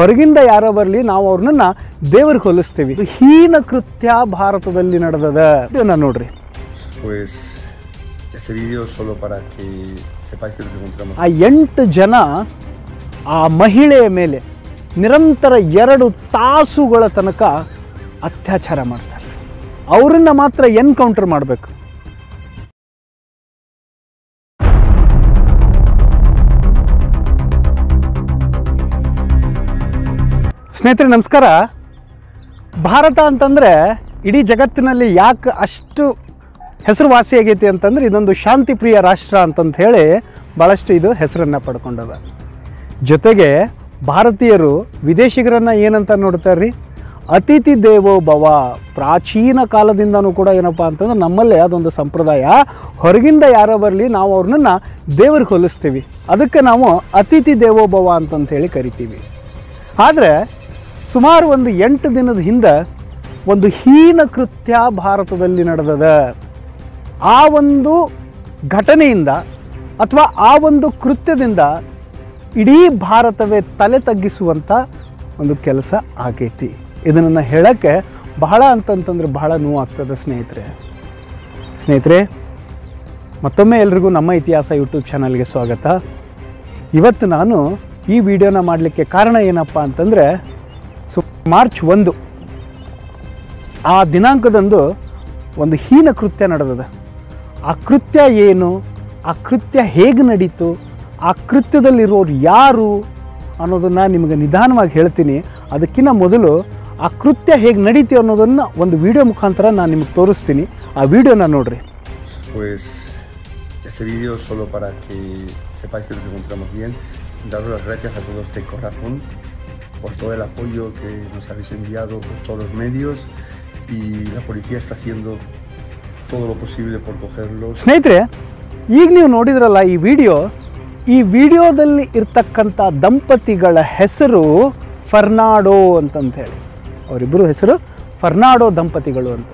ಹೊರಗಿಂದ ಯಾರೋ ಬರಲಿ ನಾವು ಅವ್ರನ್ನ ದೇವ್ರಿಗೆ ಹೋಲಿಸ್ತೀವಿ. ಹೀನ ಕೃತ್ಯ ಭಾರತದಲ್ಲಿ ನಡೆದದ. ಇದನ್ನ ನೋಡ್ರಿ. ಆ ಎಂಟು ಜನ ಆ ಮಹಿಳೆಯ ಮೇಲೆ ನಿರಂತರ ಎರಡು ತಾಸುಗಳ ತನಕ ಅತ್ಯಾಚಾರ ಮಾಡ್ತಾರೆ. ಅವ್ರನ್ನ ಮಾತ್ರ ಎನ್ಕೌಂಟರ್ ಮಾಡಬೇಕು. ಸ್ನೇಹಿತರೆ, ನಮಸ್ಕಾರ. ಭಾರತ ಅಂತಂದರೆ ಇಡೀ ಜಗತ್ತಿನಲ್ಲಿ ಯಾಕೆ ಅಷ್ಟು ಹೆಸರುವಾಸಿಯಾಗೈತಿ ಅಂತಂದ್ರೆ ಇದೊಂದು ಶಾಂತಿ ಪ್ರಿಯ ರಾಷ್ಟ್ರ ಅಂತಂತ ಹೇಳಿ ಭಾಳಷ್ಟು ಇದು ಹೆಸರನ್ನು ಪಡ್ಕೊಂಡದ ಜೊತೆಗೆ ಭಾರತೀಯರು ವಿದೇಶಿಗರನ್ನು ಏನಂತ ನೋಡ್ತಾರೆ ರೀ ಅತಿಥಿ ದೇವೋ ಭವ, ಪ್ರಾಚೀನ ಕಾಲದಿಂದನೂ ಕೂಡ ಏನಪ್ಪ ಅಂತಂದ್ರೆ ನಮ್ಮಲ್ಲೇ ಅದೊಂದು ಸಂಪ್ರದಾಯ. ಹೊರಗಿಂದ ಯಾರೋ ಬರಲಿ, ನಾವು ಅವ್ರನ್ನ ದೇವ್ರಿಗೆ ಹೋಲಿಸ್ತೀವಿ. ಅದಕ್ಕೆ ನಾವು ಅತಿಥಿ ದೇವೋ ಭವ ಅಂತಂತ ಹೇಳಿ ಕರಿತೀವಿ. ಆದರೆ ಸುಮಾರು ಒಂದು ಎಂಟು ದಿನದ ಹಿಂದೆ ಒಂದು ಹೀನ ಕೃತ್ಯ ಭಾರತದಲ್ಲಿ ನಡೆದದ. ಆ ಒಂದು ಘಟನೆಯಿಂದ ಅಥವಾ ಆ ಒಂದು ಕೃತ್ಯದಿಂದ ಇಡೀ ಭಾರತವೇ ತಲೆ ತಗ್ಗಿಸುವಂಥ ಒಂದು ಕೆಲಸ ಆಗೈತಿ. ಇದನ್ನು ಹೇಳೋಕ್ಕೆ ಬಹಳ ಅಂತಂತಂದ್ರೆ ಬಹಳ ನೋವಾಗ್ತದೆ ಸ್ನೇಹಿತರೆ. ಸ್ನೇಹಿತರೆ, ಮತ್ತೊಮ್ಮೆ ಎಲ್ರಿಗೂ ನಮ್ಮ ಇತಿಹಾಸ ಯೂಟ್ಯೂಬ್ ಚಾನಲ್ಗೆ ಸ್ವಾಗತ. ಇವತ್ತು ನಾನು ಈ ವಿಡಿಯೋನ ಮಾಡಲಿಕ್ಕೆ ಕಾರಣ ಏನಪ್ಪ ಅಂತಂದರೆ ಮಾರ್ಚ್ ಒಂದು. ಆ ದಿನಾಂಕದಂದು ಒಂದು ಹೀನ ಕೃತ್ಯ ನಡೆದದ. ಆ ಕೃತ್ಯ ಏನು? ಆ ಕೃತ್ಯ ಹೇಗೆ ನಡೀತು? ಆ ಕೃತ್ಯದಲ್ಲಿರೋರು ಯಾರು? ಅನ್ನೋದನ್ನು ನಿಮಗೆ ನಿಧಾನವಾಗಿ ಹೇಳ್ತೀನಿ. ಅದಕ್ಕಿಂತ ಮೊದಲು ಆ ಕೃತ್ಯ ಹೇಗೆ ನಡೀತಿ ಅನ್ನೋದನ್ನು ಒಂದು ವಿಡಿಯೋ ಮುಖಾಂತರ ನಾನು ನಿಮಗೆ ತೋರಿಸ್ತೀನಿ. ಆ ವಿಡಿಯೋನ ನೋಡ್ರಿ. Pues por todo el apoyo que nos habéis enviado por todos los medios y la policía está haciendo todo lo posible por cogerlos. ಸ್ನೇಹಿತರೆ ಈಗ ನೀವು ನೋಡಿದ್ರಲ್ಲ ಈ ವಿಡಿಯೋ ಈ ವಿಡಿಯೋದಲ್ಲಿ ಇರ್ತಕ್ಕಂಥ ದಂಪತಿಗಳ ಹೆಸರು ಫರ್ನಾಡೋ ಅಂತಂತ ಹೇಳಿ ಅವರಿಬ್ಬರು ಹೆಸರು ಫರ್ನಾಡೋ ದಂಪತಿಗಳು ಅಂತ.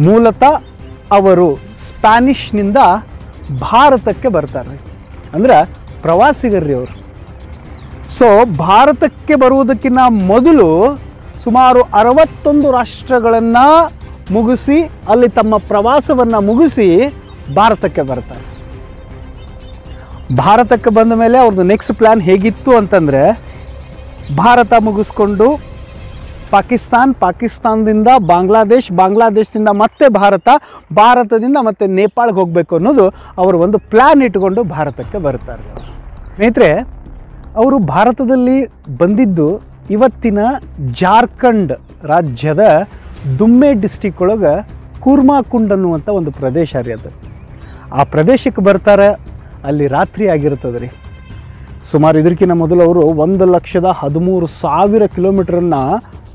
ಮೂಲತಃ ಅವರು ಸ್ಪ್ಯಾನಿಷ್ನಿಂದ ಭಾರತಕ್ಕೆ ಬರ್ತಾರೆ. ಅಂದ್ರೆ ಪ್ರವಾಸಿಗರ್ರಿ ಅವರು. ಸೊ ಭಾರತಕ್ಕೆ ಬರುವುದಕ್ಕಿಂತ ಮೊದಲು ಸುಮಾರು ಅರವತ್ತೊಂದು ರಾಷ್ಟ್ರಗಳನ್ನು ಮುಗಿಸಿ, ಅಲ್ಲಿ ತಮ್ಮ ಪ್ರವಾಸವನ್ನು ಮುಗಿಸಿ ಭಾರತಕ್ಕೆ ಬರ್ತಾರೆ. ಭಾರತಕ್ಕೆ ಬಂದ ಮೇಲೆ ಅವ್ರದ್ದು ನೆಕ್ಸ್ಟ್ ಪ್ಲ್ಯಾನ್ ಹೇಗಿತ್ತು ಅಂತಂದರೆ, ಭಾರತ ಮುಗಿಸ್ಕೊಂಡು ಪಾಕಿಸ್ತಾನ್, ಪಾಕಿಸ್ತಾನದಿಂದ ಬಾಂಗ್ಲಾದೇಶ್, ಬಾಂಗ್ಲಾದೇಶದಿಂದ ಮತ್ತೆ ಭಾರತ, ಭಾರತದಿಂದ ಮತ್ತೆ ನೇಪಾಳ್ಗೆ ಹೋಗಬೇಕು ಅನ್ನೋದು ಅವರು ಒಂದು ಪ್ಲ್ಯಾನ್ ಇಟ್ಕೊಂಡು ಭಾರತಕ್ಕೆ ಬರ್ತಾರೆ. ಸ್ನೇಹಿತರೆ ಅವರು ಭಾರತದಲ್ಲಿ ಬಂದಿದ್ದು ಇವತ್ತಿನ ಜಾರ್ಖಂಡ್ ರಾಜ್ಯದ ದುಮ್ಮೆ ಡಿಸ್ಟಿಕ್ ಒಳಗೆ ಕೂರ್ಮಾಕುಂಡ್ ಅನ್ನುವಂಥ ಒಂದು ಪ್ರದೇಶ ರೀ ಅದು. ಆ ಪ್ರದೇಶಕ್ಕೆ ಬರ್ತಾರೆ, ಅಲ್ಲಿ ರಾತ್ರಿ ಆಗಿರ್ತದೆ ರೀ. ಸುಮಾರು ಇದಕ್ಕಿಂತ ಮೊದಲು ಅವರು ಒಂದು ಲಕ್ಷದ ಹದಿಮೂರು ಸಾವಿರ ಕಿಲೋಮೀಟ್ರನ್ನು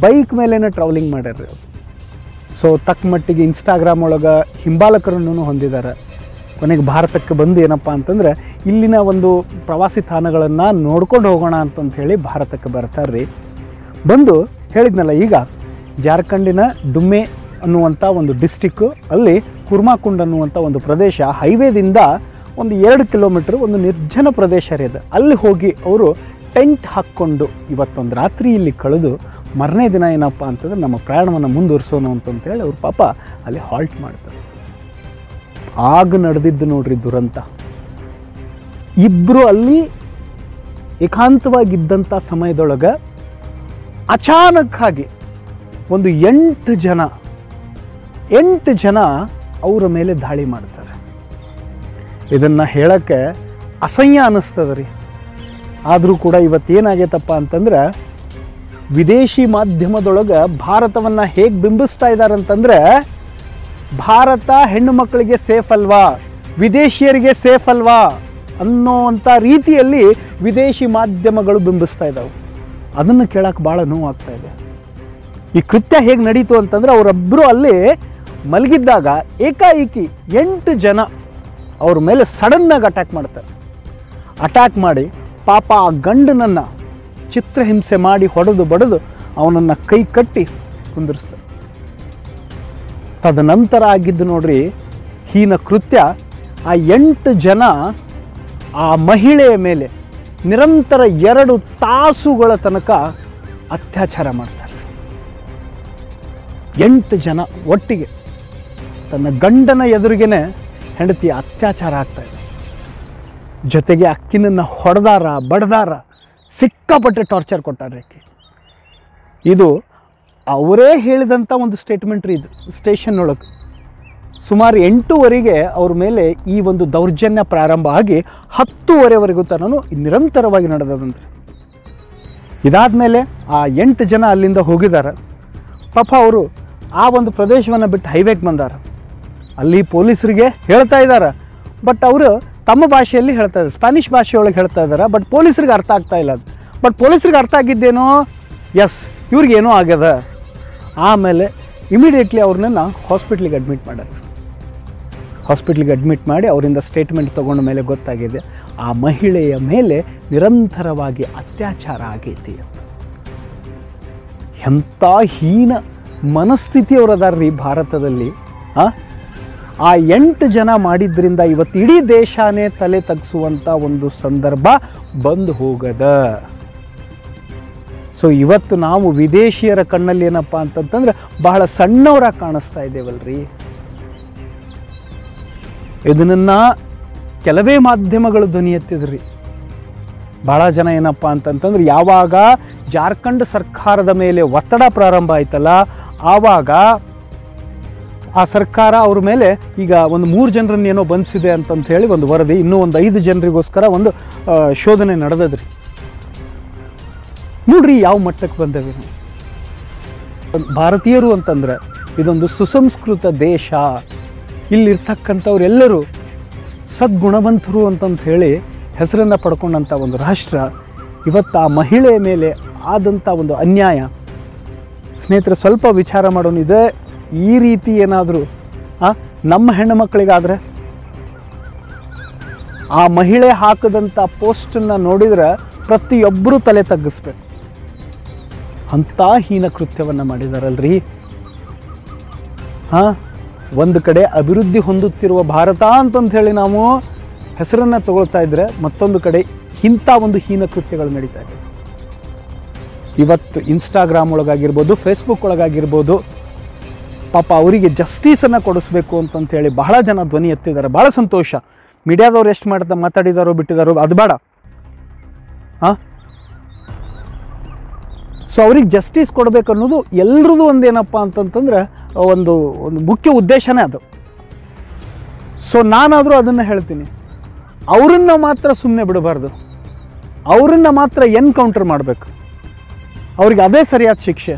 ಬೈಕ್ ಮೇಲೇ ಟ್ರಾವೆಲಿಂಗ್ ಮಾಡ್ಯಾರ ರೀ ಸೊ ತಕ್ಕ ಮಟ್ಟಿಗೆ ಇನ್ಸ್ಟಾಗ್ರಾಮ್ ಒಳಗೆ ಹಿಂಬಾಲಕರನ್ನು ಹೊಂದಿದ್ದಾರೆ. ಕೊನೆಗೆ ಭಾರತಕ್ಕೆ ಬಂದು ಏನಪ್ಪ ಅಂತಂದ್ರೆ ಇಲ್ಲಿನ ಒಂದು ಪ್ರವಾಸಿ ತಾಣಗಳನ್ನು ನೋಡ್ಕೊಂಡು ಹೋಗೋಣ ಅಂತಂತ ಹೇಳಿ ಭಾರತಕ್ಕೆ ಬರ್ತಾರೆ ರೀ ಬಂದು ಹೇಳಿದ್ನಲ್ಲ ಈಗ, ಜಾರ್ಖಂಡಿನ ಡುಮ್ಮೆ ಅನ್ನುವಂಥ ಒಂದು ಡಿಸ್ಟಿಕ್ಕು ಅಲ್ಲಿ ಕುರ್ಮಾಕುಂಡ್ ಅನ್ನುವಂಥ ಒಂದು ಪ್ರದೇಶ ಹೈವೇದಿಂದ ಒಂದು ಎರಡು ಕಿಲೋಮೀಟ್ರ್ ಒಂದು ನಿರ್ಜನ ಪ್ರದೇಶ ರೀ ಅದು. ಅಲ್ಲಿ ಹೋಗಿ ಅವರು ಟೆಂಟ್ ಹಾಕ್ಕೊಂಡು ಇವತ್ತೊಂದು ರಾತ್ರಿ ಇಲ್ಲಿ ಕಳೆದು ಮರನೇ ದಿನ ಏನಪ್ಪ ಅಂತಂದ್ರೆ ನಮ್ಮ ಪ್ರಯಾಣವನ್ನು ಮುಂದುವರಿಸೋಣ ಅಂತಂತೇಳಿ ಅವ್ರ ಪಾಪ ಅಲ್ಲಿ ಹಾಲ್ಟ್ ಮಾಡ್ತಾರೆ. ಆಗ ನಡೆದಿದ್ದು ನೋಡ್ರಿ ದುರಂತ. ಇಬ್ಬರು ಅಲ್ಲಿ ಏಕಾಂತವಾಗಿದ್ದಂಥ ಸಮಯದೊಳಗೆ ಅಚಾನಕ್ಕಾಗಿ ಒಂದು ಎಂಟು ಜನ ಎಂಟು ಜನ ಅವರ ಮೇಲೆ ದಾಳಿ ಮಾಡ್ತಾರೆ. ಇದನ್ನು ಹೇಳೋಕ್ಕೆ ಅಸಹ್ಯ ಅನ್ನಿಸ್ತದೆ ರೀ. ಆದರೂ ಕೂಡ ಇವತ್ತೇನಾಗೈತಪ್ಪ ಅಂತಂದ್ರೆ, ವಿದೇಶಿ ಮಾಧ್ಯಮದೊಳಗೆ ಭಾರತವನ್ನು ಹೇಗೆ ಬಿಂಬಿಸ್ತಾ ಇದ್ದಾರೆ ಅಂತಂದ್ರೆ ಭಾರತ ಹೆಣ್ಣು ಮಕ್ಕಳಿಗೆ ಸೇಫ್ ಅಲ್ವಾ? ವಿದೇಶಿಯರಿಗೆ ಸೇಫ್ ಅಲ್ವಾ? ಅನ್ನೋವಂಥ ರೀತಿಯಲ್ಲಿ ವಿದೇಶಿ ಮಾಧ್ಯಮಗಳು ಬಿಂಬಿಸ್ತಾ ಇದ್ದಾವೆ ಅದನ್ನು ಕೇಳಕ್ಕೆ ಭಾಳ ನೋವಾಗ್ತಾ ಇದೆ. ಈ ಕೃತ್ಯ ಹೇಗೆ ನಡೀತು ಅಂತಂದ್ರೆ ಅವರೊಬ್ಬರು ಅಲ್ಲಿ ಮಲಗಿದ್ದಾಗ ಏಕಾಏಕಿ ಎಂಟು ಜನ ಅವ್ರ ಮೇಲೆ ಸಡನ್ನಾಗಿ ಅಟ್ಯಾಕ್ ಮಾಡ್ತಾರೆ. ಅಟ್ಯಾಕ್ ಮಾಡಿ ಪಾಪ ಆ ಗಂಡನನ್ನು ಚಿತ್ರಹಿಂಸೆ ಮಾಡಿ ಹೊಡೆದು ಬಡಿದು ಅವನನ್ನು ಕೈ ಕಟ್ಟಿ ಕುಂದಿರಿಸ್ತಾರೆ. ತದನಂತರ ಆಗಿದ್ದು ನೋಡ್ರಿ, ಹೀನ ಕೃತ್ಯ, ಆ ಎಂಟು ಜನ ಆ ಮಹಿಳೆಯ ಮೇಲೆ ನಿರಂತರ ಎರಡು ತಾಸುಗಳ ತನಕ ಅತ್ಯಾಚಾರ ಮಾಡ್ತಾರೆ. ಎಂಟು ಜನ ಒಟ್ಟಿಗೆ ತನ್ನ ಗಂಡನ ಎದುರಿಗೇನೆ ಹೆಂಡತಿ ಅತ್ಯಾಚಾರ ಆಗ್ತಾ ಇದೆ. ಜೊತೆಗೆ ಅಕ್ಕಿನನ್ನು ಹೊಡೆದಾರ, ಬಡ್ದಾರ, ಸಿಕ್ಕಾಪಟ್ಟೆ ಟಾರ್ಚರ್ ಕೊಟ್ಟಾರೆ ಅಕ್ಕಿ. ಇದು ಅವರೇ ಹೇಳಿದಂಥ ಒಂದು ಸ್ಟೇಟ್ಮೆಂಟ್ ರೀ ಇದು ಸ್ಟೇಷನ್ ಒಳಗೆ ಸುಮಾರು ಎಂಟೂವರೆಗೆ ಅವ್ರ ಮೇಲೆ ಈ ಒಂದು ದೌರ್ಜನ್ಯ ಪ್ರಾರಂಭ ಆಗಿ ಹತ್ತುವರೆವರೆಗೂ ತನೂ ನಿರಂತರವಾಗಿ ನಡೆದದಂತೆ. ಇದಾದ ಮೇಲೆ ಆ ಎಂಟು ಜನ ಅಲ್ಲಿಂದ ಹೋಗಿದ್ದಾರೆ ಪಾಪ ಅವರು ಆ ಒಂದು ಪ್ರದೇಶವನ್ನು ಬಿಟ್ಟು ಹೈವೇಗೆ ಬಂದಾರ. ಅಲ್ಲಿ ಪೊಲೀಸರಿಗೆ ಹೇಳ್ತಾ ಇದ್ದಾರೆ ಬಟ್ ಅವರು ತಮ್ಮ ಭಾಷೆಯಲ್ಲಿ ಹೇಳ್ತಾ ಇದ್ದಾರೆ ಸ್ಪ್ಯಾನಿಷ್ ಭಾಷೆಯೊಳಗೆ ಹೇಳ್ತಾ ಇದ್ದಾರೆ ಬಟ್ ಪೊಲೀಸರಿಗೆ ಅರ್ಥ ಆಗ್ತಾ ಇಲ್ಲ ಅದು. ಬಟ್ ಪೊಲೀಸರಿಗೆ ಅರ್ಥ ಆಗಿದ್ದೇನೋ? ಎಸ್ ಇವ್ರಿಗೇನೋ ಆಗ್ಯದ. ಆಮೇಲೆ ಇಮಿಡಿಯೇಟ್ಲಿ ಅವ್ರನ್ನ ಹಾಸ್ಪಿಟ್ಲಿಗೆ ಅಡ್ಮಿಟ್ ಮಾಡೋದು. ಹಾಸ್ಪಿಟ್ಲಿಗೆ ಅಡ್ಮಿಟ್ ಮಾಡಿ ಅವರಿಂದ ಸ್ಟೇಟ್ಮೆಂಟ್ ತೊಗೊಂಡ ಮೇಲೆ ಗೊತ್ತಾಗಿದೆ, ಆ ಮಹಿಳೆಯ ಮೇಲೆ ನಿರಂತರವಾಗಿ ಅತ್ಯಾಚಾರ ಆಗೈತಿ ಅಂತ. ಎಂಥ ಹೀನ ಮನಸ್ಥಿತಿಯವರದಾರ್ರಿ ಭಾರತದಲ್ಲಿ, ಆ? ಆ ಎಂಟು ಜನ ಮಾಡಿದ್ರಿಂದ ಇವತ್ತು ಇಡೀ ದೇಶನೇ ತಲೆ ತಗ್ಸುವಂಥ ಒಂದು ಸಂದರ್ಭ ಬಂದು ಹೋಗದ. ಸೊ ಇವತ್ತು ನಾವು ವಿದೇಶಿಯರ ಕಣ್ಣಲ್ಲಿ ಏನಪ್ಪ ಅಂತಂತಂದ್ರೆ ಬಹಳ ಸಣ್ಣವರಾಗಿ ಕಾಣಿಸ್ತಾ ಇದ್ದೇವಲ್ರಿ. ಇದನ್ನ ಕೆಲವೇ ಮಾಧ್ಯಮಗಳು ಧ್ವನಿ ಎತ್ತಿದ್ರಿ. ಭಾಳ ಜನ ಏನಪ್ಪ ಅಂತಂತಂದ್ರೆ ಯಾವಾಗ ಜಾರ್ಖಂಡ್ ಸರ್ಕಾರದ ಮೇಲೆ ಒತ್ತಡ ಪ್ರಾರಂಭ ಆಯ್ತಲ್ಲ, ಆವಾಗ ಆ ಸರ್ಕಾರ ಅವ್ರ ಮೇಲೆ ಈಗ ಒಂದು ಮೂರು ಜನರನ್ನೇನೋ ಬಂಧಿಸಿದೆ ಅಂತಂತ ಹೇಳಿ ಒಂದು ವರದಿ, ಇನ್ನೂ ಒಂದು ಐದು ಜನರಿಗೋಸ್ಕರ ಒಂದು ಶೋಧನೆ ನಡೆದದ್ರಿ. ನೋಡ್ರಿ ಯಾವ ಮಟ್ಟಕ್ಕೆ ಬಂದವೆ. ಭಾರತೀಯರು ಅಂತಂದ್ರೆ ಇದೊಂದು ಸುಸಂಸ್ಕೃತ ದೇಶ. ಇಲ್ಲಿರ್ತಕ್ಕಂಥವ್ರೆಲ್ಲರೂ ಸದ್ಗುಣವಂತರು ಅಂತಂತ ಹೇಳಿ ಹೆಸರನ್ನು ಪಡ್ಕೊಂಡಂಥ ಒಂದು ರಾಷ್ಟ್ರ. ಇವತ್ತು ಆ ಮಹಿಳೆಯ ಮೇಲೆ ಆದಂಥ ಒಂದು ಅನ್ಯಾಯ. ಸ್ನೇಹಿತರೆ, ಸ್ವಲ್ಪ ವಿಚಾರ ಮಾಡೋಣ. ಇದೆ ಈ ರೀತಿ ಏನಾದರೂ ನಮ್ಮ ಹೆಣ್ಣು ಮಕ್ಕಳಿಗಾದರೆ? ಆ ಮಹಿಳೆ ಹಾಕದಂಥ ಪೋಸ್ಟನ್ನು ನೋಡಿದ್ರೆ ಪ್ರತಿಯೊಬ್ಬರೂ ತಲೆ ತಗ್ಗಿಸ್ಬೇಕು. ಅಂಥ ಹೀನ ಕೃತ್ಯವನ್ನು ಮಾಡಿದಾರಲ್ರಿ? ಹಾಂ, ಒಂದು ಕಡೆ ಅಭಿವೃದ್ಧಿ ಹೊಂದುತ್ತಿರುವ ಭಾರತ ಅಂತಂದು ಹೇಳಿ ನಾವು ಹೆಸರನ್ನು ತಗೊಳ್ತಾ ಇದ್ರೆ ಮತ್ತೊಂದು ಕಡೆ ಇಂಥ ಒಂದು ಹೀನ ಕೃತ್ಯಗಳು ನಡೀತಾ ಇದೆ. ಇವತ್ತು ಇನ್ಸ್ಟಾಗ್ರಾಮ್ ಒಳಗಾಗಿರ್ಬೋದು ಫೇಸ್ಬುಕ್ ಒಳಗಾಗಿರ್ಬೋದು, ಪಾಪ ಅವರಿಗೆ ಜಸ್ಟೀಸನ್ನು ಕೊಡಿಸ್ಬೇಕು ಅಂತಂಥೇಳಿ ಹೇಳಿ ಬಹಳ ಜನ ಧ್ವನಿ ಎತ್ತಿದ್ದಾರೆ. ಭಾಳ ಸಂತೋಷ. ಮೀಡಿಯಾದವ್ರು ಎಷ್ಟು ಮಾಡ್ತಾ ಮಾತಾಡಿದಾರೋ ಬಿಟ್ಟಿದಾರೋ, ಅದು ಬೇಡ. ಹಾಂ ಸೊ ಅವ್ರಿಗೆ ಜಸ್ಟಿಸ್ ಕೊಡಬೇಕು ಅನ್ನೋದು ಎಲ್ರದ್ದು ಒಂದೇನಪ್ಪ ಅಂತಂತಂದ್ರೆ, ಒಂದು ಒಂದು ಮುಖ್ಯ ಉದ್ದೇಶನೇ ಅದು. ಸೊ ನಾನಾದರೂ ಅದನ್ನು ಹೇಳ್ತೀನಿ. ಅವರನ್ನು ಮಾತ್ರ ಸುಮ್ಮನೆ ಬಿಡಬಾರ್ದು. ಅವರನ್ನು ಮಾತ್ರ ಎನ್ಕೌಂಟರ್ ಮಾಡಬೇಕು. ಅವ್ರಿಗೆ ಅದೇ ಸರಿಯಾದ ಶಿಕ್ಷೆ.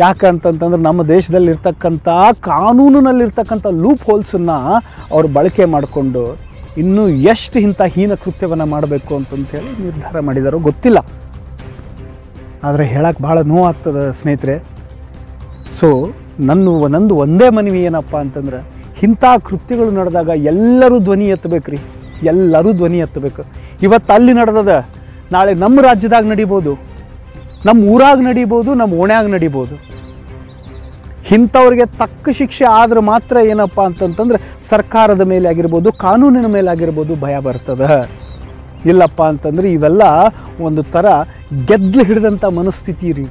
ಯಾಕಂತಂತಂದ್ರೆ ನಮ್ಮ ದೇಶದಲ್ಲಿರ್ತಕ್ಕಂಥ ಕಾನೂನಿನಲ್ಲಿರ್ತಕ್ಕಂಥ ಲೂಪ್ ಹೋಲ್ಸನ್ನು ಅವರು ಬಳಕೆ ಮಾಡಿಕೊಂಡು ಇನ್ನೂ ಎಷ್ಟು ಇಂಥ ಹೀನ ಕೃತ್ಯವನ್ನು ಮಾಡಬೇಕು ಅಂತಂತೇಳಿ ನಿರ್ಧಾರ ಮಾಡಿದಾರೋ ಗೊತ್ತಿಲ್ಲ. ಆದರೆ ಹೇಳಕ್ಕೆ ಭಾಳ ನೋವಾಗ್ತದೆ ಸ್ನೇಹಿತರೆ. ಸೊ ನನ್ನ ನಂದು ಒಂದೇ ಮನವಿ ಏನಪ್ಪ ಅಂತಂದ್ರೆ, ಇಂಥ ಕೃತ್ಯಗಳು ನಡೆದಾಗ ಎಲ್ಲರೂ ಧ್ವನಿ ಎತ್ತಬೇಕು ರೀ ಎಲ್ಲರೂ ಧ್ವನಿ ಎತ್ತಬೇಕು. ಇವತ್ತು ಅಲ್ಲಿ ನಡೆದದ, ನಾಳೆ ನಮ್ಮ ರಾಜ್ಯದಾಗ ನಡಿಬೋದು. ನಮ್ಮ ಊರಾಗ ನಡಿಬೋದು, ನಮ್ಮ ಓಣ್ಯಾಗ ನಡಿಬೋದು. ಇಂಥವ್ರಿಗೆ ತಕ್ಕ ಶಿಕ್ಷೆ ಆದ್ರೆ ಮಾತ್ರ ಏನಪ್ಪ ಅಂತಂತಂದ್ರೆ ಸರ್ಕಾರದ ಮೇಲೆ ಆಗಿರ್ಬೋದು, ಕಾನೂನಿನ ಮೇಲೆ ಆಗಿರ್ಬೋದು ಭಯ ಬರ್ತದೆ. ಇಲ್ಲಪ್ಪ ಅಂತಂದರೆ ಇವೆಲ್ಲ ಒಂದು ಥರ ಗೆದ್ಲು ಹಿಡಿದಂಥ ಮನಸ್ಥಿತಿ ರೀ.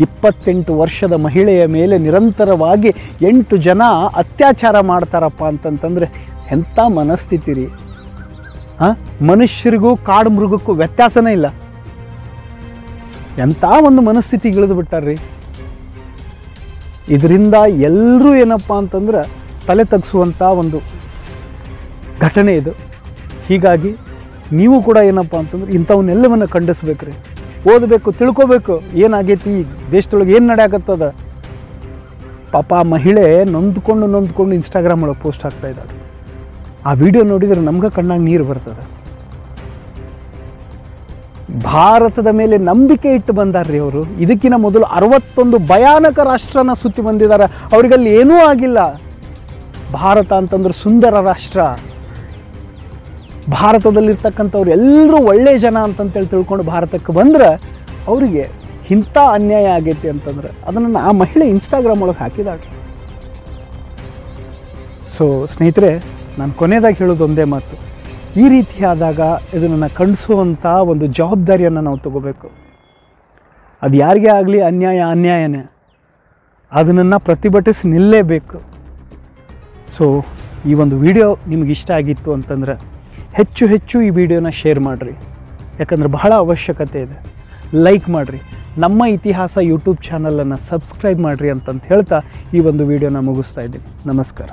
ಇಪ್ಪತ್ತೆಂಟು ವರ್ಷದ ಮಹಿಳೆಯ ಮೇಲೆ ನಿರಂತರವಾಗಿ ಎಂಟು ಜನ ಅತ್ಯಾಚಾರ ಮಾಡ್ತಾರಪ್ಪ ಅಂತಂತಂದರೆ ಎಂಥ ಮನಸ್ಥಿತಿ ರೀ. ಹಾಂ? ಮನುಷ್ಯರಿಗೂ ಕಾಡು ಮೃಗಕ್ಕೂ ವ್ಯತ್ಯಾಸನೇ ಇಲ್ಲ. ಎಂಥ ಒಂದು ಮನಸ್ಥಿತಿ ಇಳಿದು ಬಿಟ್ಟಾರ್ರಿ ಇದರಿಂದ ಎಲ್ಲರೂ ಏನಪ್ಪ ಅಂತಂದ್ರೆ ತಲೆ ತಗ್ಸುವಂಥ ಒಂದು ಘಟನೆ ಇದು. ಹೀಗಾಗಿ ನೀವು ಕೂಡ ಏನಪ್ಪ ಅಂತಂದ್ರೆ ಇಂಥವನ್ನೆಲ್ಲವನ್ನು ಖಂಡಿಸ್ಬೇಕ್ರಿ. ಓದಬೇಕು, ತಿಳ್ಕೊಬೇಕು, ಏನಾಗೈತಿ, ದೇಶದೊಳಗೆ ಏನು ನಡೆಯಾಕತ್ತದ. ಪಾಪ ಮಹಿಳೆ ನೊಂದ್ಕೊಂಡು ನೊಂದ್ಕೊಂಡು ಇನ್ಸ್ಟಾಗ್ರಾಮ್ ಒಳಗೆ ಪೋಸ್ಟ್ ಆಗ್ತಾ ಇದ್ದಾಳೆ. ಆ ವಿಡಿಯೋ ನೋಡಿದರೆ ನಮ್ಗೆ ಕಣ್ಣಾಗ ನೀರು ಬರ್ತದೆ. ಭಾರತದ ಮೇಲೆ ನಂಬಿಕೆ ಇಟ್ಟು ಬಂದಾರ್ರಿ ಅವರು. ಇದಕ್ಕಿಂತ ಮೊದಲು ಅರವತ್ತೊಂದು ಭಯಾನಕ ರಾಷ್ಟ್ರನ ಸುತ್ತಿ ಬಂದಿದ್ದಾರೆ ಅವ್ರಿಗಲ್ಲಿ ಏನೂ ಆಗಿಲ್ಲ. ಭಾರತ ಅಂತಂದ್ರೆ ಸುಂದರ ರಾಷ್ಟ್ರ. ಭಾರತದಲ್ಲಿರ್ತಕ್ಕಂಥವ್ರು ಎಲ್ಲರೂ ಒಳ್ಳೆಯ ಜನ ಅಂತಂತೇಳಿ ತಿಳ್ಕೊಂಡು ಭಾರತಕ್ಕೆ ಬಂದ್ರೆ ಅವರಿಗೆ ಇಂಥ ಅನ್ಯಾಯ ಆಗೈತಿ ಅಂತಂದ್ರೆ ಅದನ್ನು ಆ ಮಹಿಳೆ ಇನ್ಸ್ಟಾಗ್ರಾಮ್ ಒಳಗೆ ಹಾಕಿದಾಳೆ. ಸೊ ಸ್ನೇಹಿತರೆ, ನಾನು ಕೊನೆಯದಾಗಿ ಹೇಳೋದು ಒಂದೇ ಮಾತು. ಈ ರೀತಿ ಆದಾಗ ಇದನ್ನು ಕಣಿಸುವಂಥ ಒಂದು ಜವಾಬ್ದಾರಿಯನ್ನು ನಾವು ತಗೋಬೇಕು. ಅದು ಯಾರಿಗೆ ಆಗಲಿ ಅನ್ಯಾಯ ಅನ್ಯಾಯನೇ. ಅದನ್ನು ಪ್ರತಿಭಟಿಸಿ ನಿಲ್ಲೇಬೇಕು. ಸೊ ಈ ಒಂದು ವಿಡಿಯೋ ನಿಮ್ಗೆ ಇಷ್ಟ ಆಗಿತ್ತು ಅಂತಂದ್ರೆ ಹೆಚ್ಚು ಹೆಚ್ಚು ಈ ವಿಡಿಯೋನ ಶೇರ್ ಮಾಡಿರಿ. ಯಾಕಂದ್ರೆ ಬಹಳ ಅವಶ್ಯಕತೆ ಇದೆ. ಲೈಕ್ ಮಾಡಿರಿ. ನಮ್ಮ ಇತಿಹಾಸ ಯೂಟ್ಯೂಬ್ ಚಾನಲನ್ನು ಸಬ್ಸ್ಕ್ರೈಬ್ ಮಾಡಿರಿ ಅಂತಂತ ಹೇಳ್ತಾ ಈ ಒಂದು ವಿಡಿಯೋನ ಮುಗಿಸ್ತಾ ಇದ್ದೀನಿ. ನಮಸ್ಕಾರ.